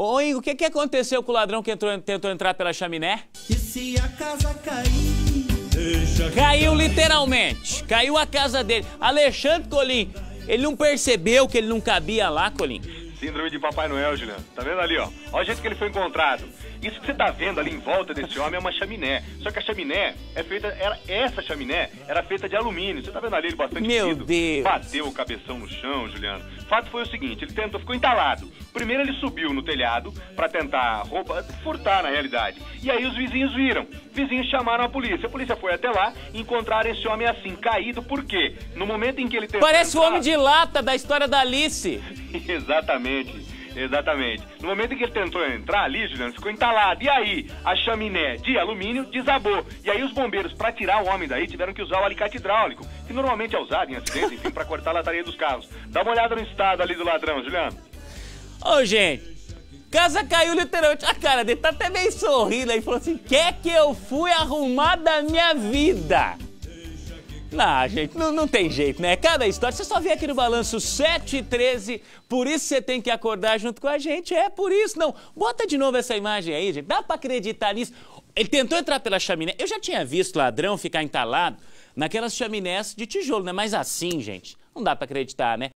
Ô, Ingo, o que, que aconteceu com o ladrão que entrou, tentou entrar pela chaminé? E se a casa cair, deixa Caiu literalmente. Caiu a casa dele. Alexandre Colim, ele não percebeu que ele não cabia lá, Colim? Síndrome de Papai Noel, Juliano. Tá vendo ali, ó? Olha o jeito que ele foi encontrado. Isso que você tá vendo ali em volta desse homem é uma chaminé. Só que a chaminé é feita. Era, essa chaminé era feita de alumínio. Você tá vendo ali ele bastante Meu fedido? Deus. Bateu o cabeção no chão, Juliano. O fato foi o seguinte: ele tentou, ficou entalado. Primeiro ele subiu no telhado pra tentar roubar, furtar na realidade. E aí os vizinhos viram. Vizinhos chamaram a polícia. A polícia foi até lá e encontraram esse homem assim, caído. Por quê? No momento em que ele tentou. Parece o entrar- homem de lata da história da Alice. Exatamente, exatamente. No momento em que ele tentou entrar ali, Juliano, ficou entalado. E aí, a chaminé de alumínio desabou. E aí os bombeiros, pra tirar o homem daí, tiveram que usar o alicate hidráulico, que normalmente é usado em acidentes, enfim, pra cortar a lataria dos carros. Dá uma olhada no estado ali do ladrão, Juliano. Ô, gente, casa caiu literalmente. A cara dele tá até meio sorrindo aí. Falou assim: quer que eu fui arrumar da minha vida? Não, gente, não, não tem jeito, né? Cada história. Você só vê aqui no balanço 7 e 13. Por isso você tem que acordar junto com a gente. É por isso, não. Bota de novo essa imagem aí, gente. Dá pra acreditar nisso. Ele tentou entrar pela chaminé. Eu já tinha visto ladrão ficar entalado naquelas chaminés de tijolo, né? Mas assim, gente, não dá pra acreditar, né?